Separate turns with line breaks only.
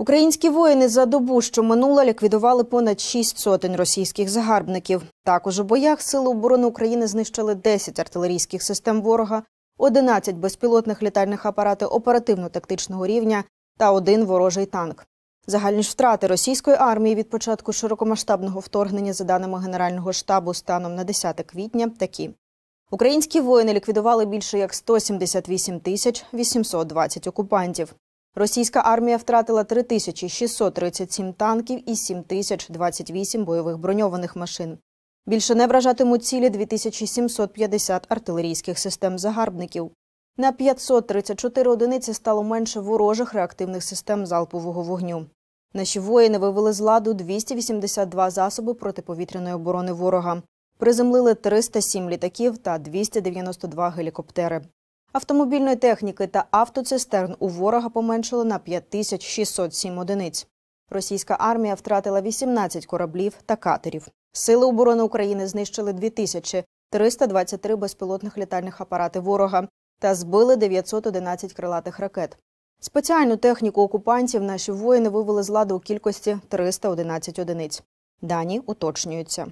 Українські воїни за добу, що минула, ліквідували понад шість сотень російських загарбників. Також у боях Сили оборони України знищили 10 артилерійських систем ворога, 11 безпілотних літальних апаратів оперативно-тактичного рівня та один ворожий танк. Загальні ж втрати російської армії від початку широкомасштабного вторгнення, за даними Генерального штабу, станом на 10 квітня, такі. Українські воїни ліквідували більше як 178 тисяч 820 окупантів. Російська армія втратила 3637 танків і 7028 бойових броньованих машин. Більше не вражатимуть цілі 2750 артилерійських систем загарбників. На 534 одиниці стало менше ворожих реактивних систем залпового вогню. Наші воїни вивели з ладу 282 засоби протиповітряної оборони ворога. Приземлили 307 літаків та 292 гелікоптери. Автомобільної техніки та автоцистерн у ворога поменшило на 5607 одиниць. Російська армія втратила 18 кораблів та катерів. Сили оборони України знищили 2323 безпілотних літальних апарати ворога та збили 911 крилатих ракет. Спеціальну техніку окупантів наші воїни вивели з ладу у кількості 311 одиниць. Дані уточнюються.